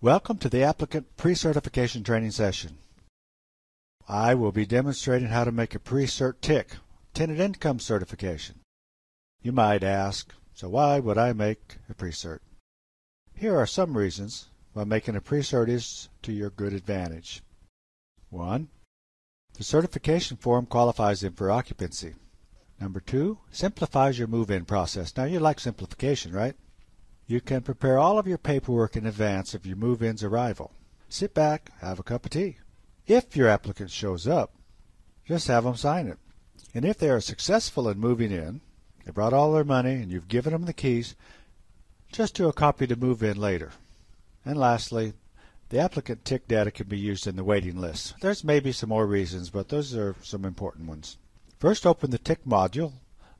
Welcome to the applicant pre-certification training session. I will be demonstrating how to make a pre-cert TIC, tenant income certification. You might ask, so why would I make a pre-cert? Here are some reasons why making a pre-cert is to your good advantage. 1. The certification form qualifies them for occupancy. Number 2. Simplifies your move-in process. Now you like simplification, right? You can prepare all of your paperwork in advance of your move-in's arrival. Sit back, have a cup of tea. If your applicant shows up, just have them sign it. And if they are successful in moving in, they brought all their money and you've given them the keys, just do a copy to move in later. And lastly, the applicant TIC data can be used in the waiting list. There's maybe some more reasons, but those are some important ones. First, open the TIC module,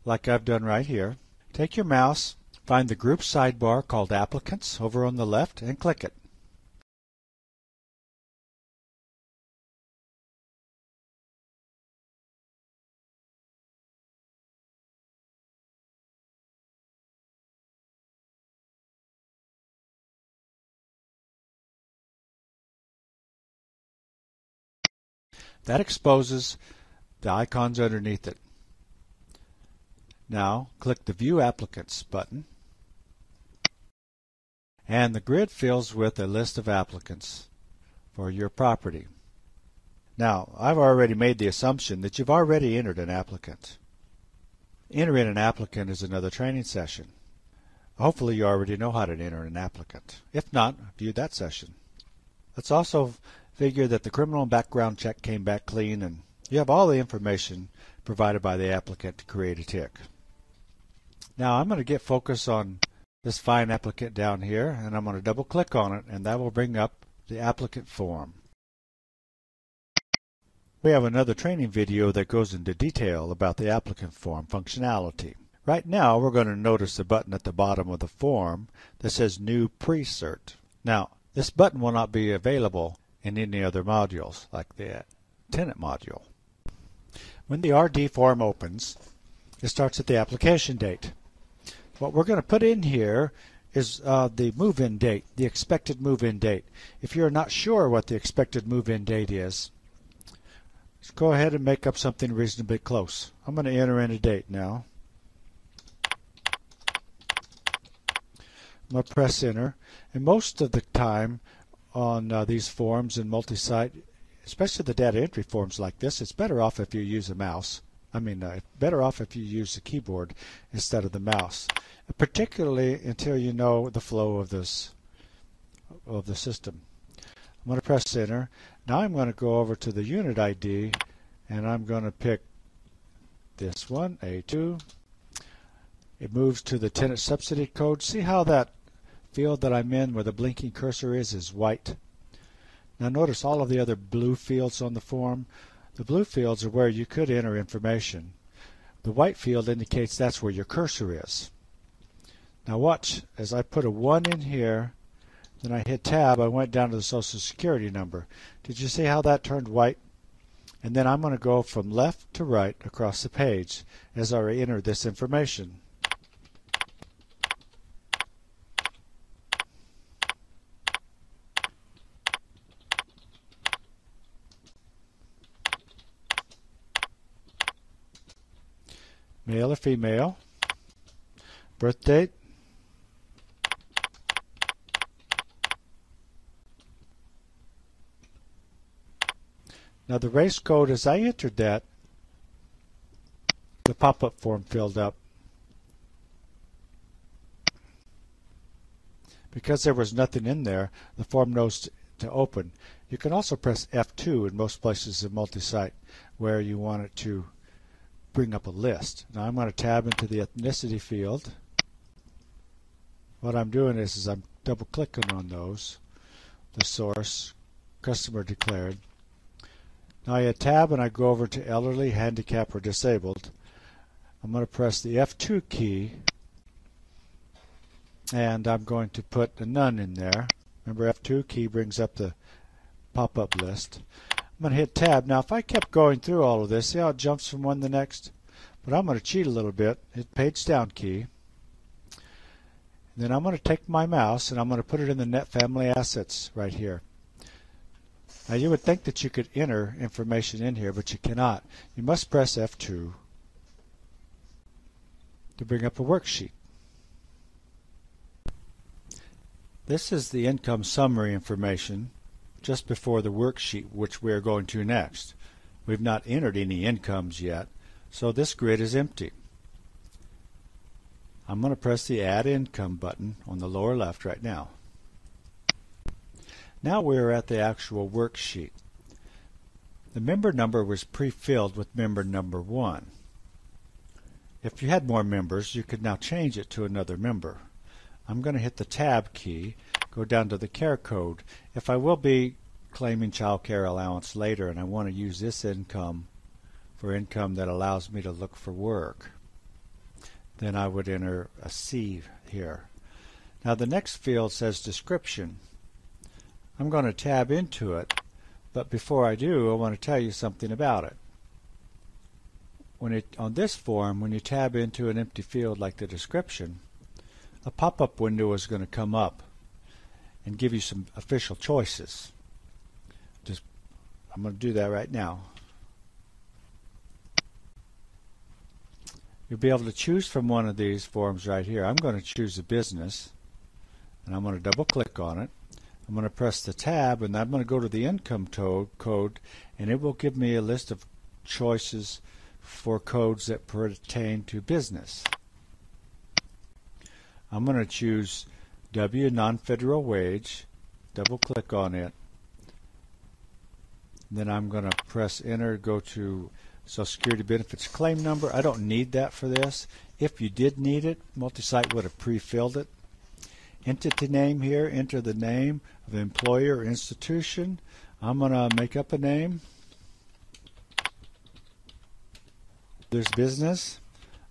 like I've done right here. Take your mouse Find the group sidebar called Applicants over on the left and click it. That exposes the icons underneath it. Now click the View Applicants button and the grid fills with a list of applicants for your property. Now, I've already made the assumption that you've already entered an applicant. Entering an applicant is another training session. Hopefully you already know how to enter an applicant. If not, view that session. Let's also figure that the criminal background check came back clean and you have all the information provided by the applicant to create a TIC. Now I'm going to get focus on this fine applicant down here and I'm going to double click on it and that will bring up the applicant form. We have another training video that goes into detail about the applicant form functionality. Right now we're going to notice the button at the bottom of the form that says New Pre-Cert. Now this button will not be available in any other modules like the tenant module. When the RD form opens, it starts at the application date. What we're going to put in here is uh, the move-in date, the expected move-in date. If you're not sure what the expected move-in date is, go ahead and make up something reasonably close. I'm going to enter in a date now. I'm going to press enter. And most of the time on uh, these forms in multi-site, especially the data entry forms like this, it's better off if you use a mouse. I mean, uh, better off if you use the keyboard instead of the mouse particularly until you know the flow of this of the system. I'm going to press enter. Now I'm going to go over to the unit ID and I'm going to pick this one, A2. It moves to the tenant subsidy code. See how that field that I'm in where the blinking cursor is is white. Now notice all of the other blue fields on the form. The blue fields are where you could enter information. The white field indicates that's where your cursor is. Now watch, as I put a 1 in here, then I hit tab, I went down to the social security number. Did you see how that turned white? And then I'm going to go from left to right across the page as I enter this information. Male or female, birth date, Now the race code, as I entered that, the pop-up form filled up. Because there was nothing in there, the form knows to open. You can also press F2 in most places in multi-site where you want it to bring up a list. Now I'm going to tab into the ethnicity field. What I'm doing is, is I'm double clicking on those, the source, customer declared, now I hit tab and I go over to elderly, handicapped, or disabled. I'm going to press the F2 key and I'm going to put a none in there. Remember F2 key brings up the pop-up list. I'm going to hit tab. Now if I kept going through all of this, see how it jumps from one to the next? But I'm going to cheat a little bit. Hit page down key. Then I'm going to take my mouse and I'm going to put it in the net family assets right here. Now you would think that you could enter information in here, but you cannot. You must press F2 to bring up a worksheet. This is the income summary information just before the worksheet which we are going to next. We've not entered any incomes yet, so this grid is empty. I'm going to press the Add Income button on the lower left right now. Now we're at the actual worksheet. The member number was pre-filled with member number 1. If you had more members, you could now change it to another member. I'm going to hit the Tab key, go down to the care code. If I will be claiming child care allowance later and I want to use this income for income that allows me to look for work, then I would enter a C here. Now the next field says description. I'm going to tab into it, but before I do, I want to tell you something about it. When it on this form, when you tab into an empty field like the description, a pop-up window is going to come up and give you some official choices. Just I'm going to do that right now. You'll be able to choose from one of these forms right here. I'm going to choose a business and I'm going to double click on it. I'm going to press the tab and I'm going to go to the income code and it will give me a list of choices for codes that pertain to business. I'm going to choose W non-federal wage, double click on it. Then I'm going to press enter, go to Social Security benefits claim number. I don't need that for this. If you did need it, Multisite would have pre-filled it. Entity name here, enter the name of employer or institution. I'm going to make up a name. There's business.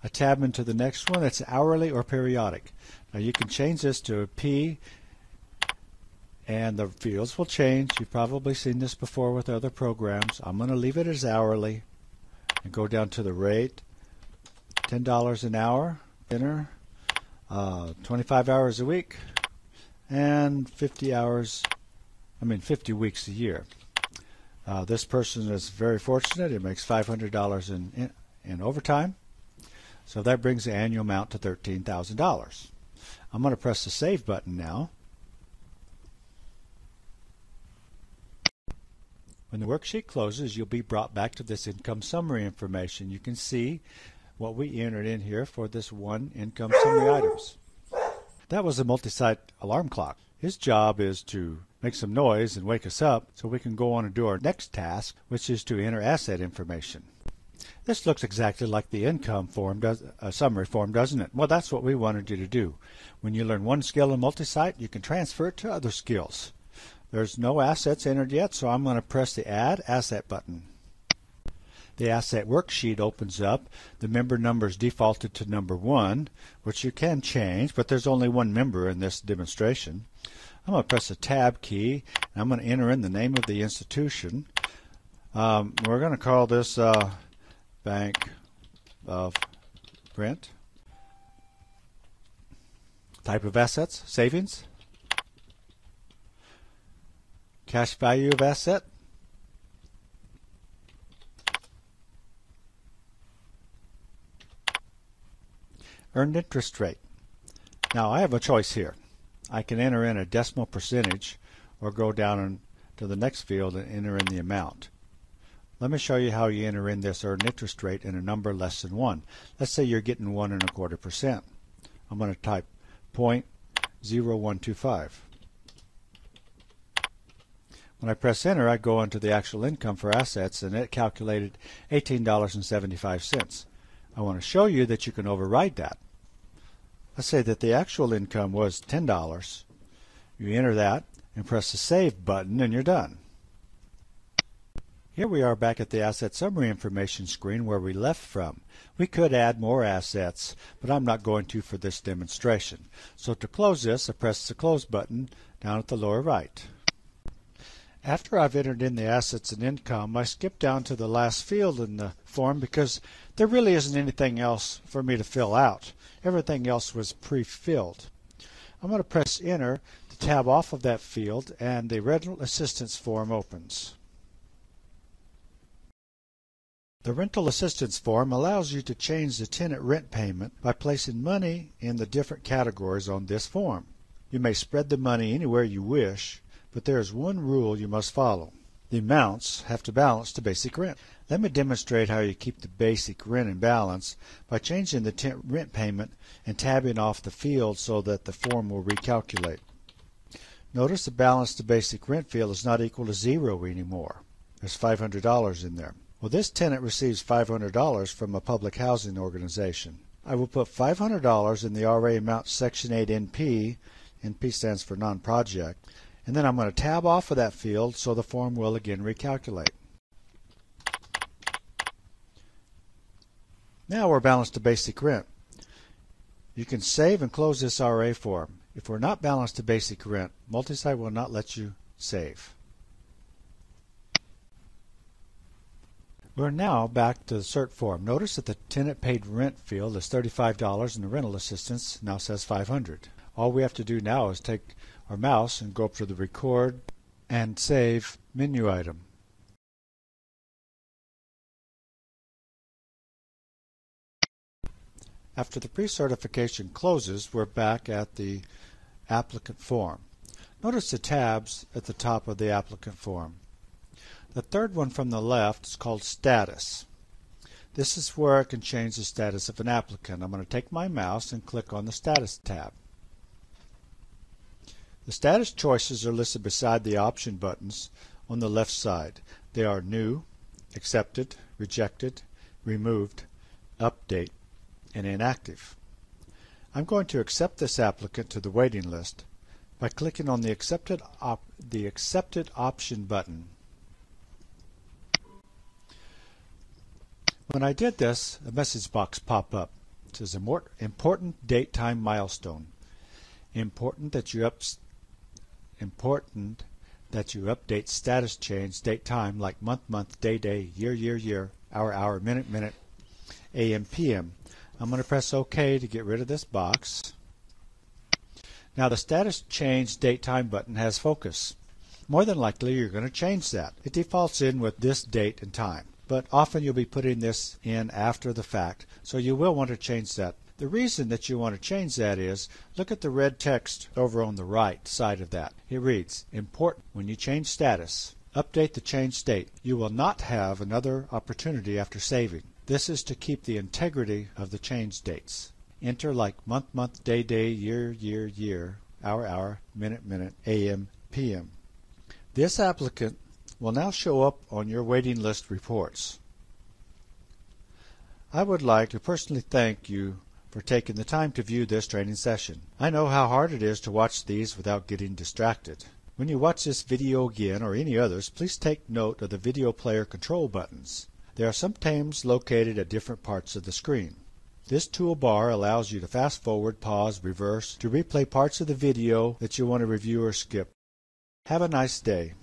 A tab into the next one. That's hourly or periodic. Now you can change this to a P and the fields will change. You've probably seen this before with other programs. I'm going to leave it as hourly and go down to the rate. $10 an hour, dinner, uh, 25 hours a week, and 50 hours, I mean 50 weeks a year. Uh, this person is very fortunate. He makes $500 in, in, in overtime. So that brings the annual amount to $13,000. I'm going to press the Save button now. When the worksheet closes, you'll be brought back to this income summary information. You can see what we entered in here for this one income summary items. That was a multi-site alarm clock. His job is to make some noise and wake us up so we can go on and do our next task, which is to enter asset information. This looks exactly like the income form does, uh, summary form, doesn't it? Well, that's what we wanted you to do. When you learn one skill in multi-site, you can transfer it to other skills. There's no assets entered yet, so I'm going to press the Add Asset button. The asset worksheet opens up. The member number is defaulted to number 1, which you can change, but there's only one member in this demonstration. I'm going to press the Tab key, and I'm going to enter in the name of the institution. Um, we're going to call this uh, Bank of Brent. Type of assets, savings. Cash value of asset. Earned interest rate. Now I have a choice here. I can enter in a decimal percentage or go down to the next field and enter in the amount. Let me show you how you enter in this earned interest rate in a number less than 1. Let's say you're getting 1 and a quarter percent. I'm going to type 0.0125. When I press enter, I go into the actual income for assets and it calculated $18.75. I want to show you that you can override that. Let's say that the actual income was $10. You enter that and press the save button and you're done. Here we are back at the asset summary information screen where we left from. We could add more assets, but I'm not going to for this demonstration. So to close this, I press the close button down at the lower right. After I've entered in the assets and income, I skip down to the last field in the form because there really isn't anything else for me to fill out. Everything else was pre-filled. I'm going to press enter to tab off of that field and the rental assistance form opens. The rental assistance form allows you to change the tenant rent payment by placing money in the different categories on this form. You may spread the money anywhere you wish, but there is one rule you must follow. The amounts have to balance to basic rent. Let me demonstrate how you keep the basic rent in balance by changing the rent payment and tabbing off the field so that the form will recalculate. Notice the balance to basic rent field is not equal to zero anymore. There's $500 in there. Well, this tenant receives $500 from a public housing organization. I will put $500 in the RA amount section 8 NP, NP stands for non-project, and then I'm going to tab off of that field so the form will again recalculate. Now we're balanced to basic rent. You can save and close this RA form. If we're not balanced to basic rent, Multisite will not let you save. We're now back to the cert form. Notice that the tenant paid rent field is $35 and the rental assistance now says 500. All we have to do now is take our mouse and go up to the record and save menu item. After the pre-certification closes, we're back at the applicant form. Notice the tabs at the top of the applicant form. The third one from the left is called Status. This is where I can change the status of an applicant. I'm going to take my mouse and click on the Status tab. The status choices are listed beside the option buttons on the left side. They are New, Accepted, Rejected, Removed, Update, and Inactive. I'm going to accept this applicant to the waiting list by clicking on the Accepted, the accepted Option button. When I did this, a message box popped up. It says important date time milestone. Important that you up important that you update status change date time like month month day day year year year hour hour minute minute AM PM. I'm going to press OK to get rid of this box. Now the status change date time button has focus. More than likely you're going to change that. It defaults in with this date and time but often you'll be putting this in after the fact, so you will want to change that. The reason that you want to change that is look at the red text over on the right side of that. It reads, important when you change status, update the change state. You will not have another opportunity after saving. This is to keep the integrity of the change dates. Enter like month, month, day, day, year, year, year, hour, hour, minute, minute, AM, PM. This applicant will now show up on your waiting list reports. I would like to personally thank you for taking the time to view this training session. I know how hard it is to watch these without getting distracted. When you watch this video again or any others, please take note of the video player control buttons. They are sometimes located at different parts of the screen. This toolbar allows you to fast forward, pause, reverse, to replay parts of the video that you want to review or skip. Have a nice day.